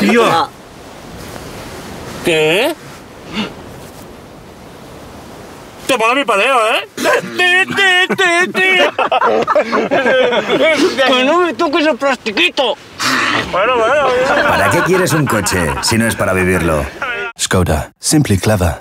Tío. Ah. ¿Qué? Te mola mi padeo, ¿eh? ¡Que no me toques el plastiquito! Bueno, bueno, bueno. ¿Para qué quieres un coche si no es para vivirlo? Skoda. Simply clever.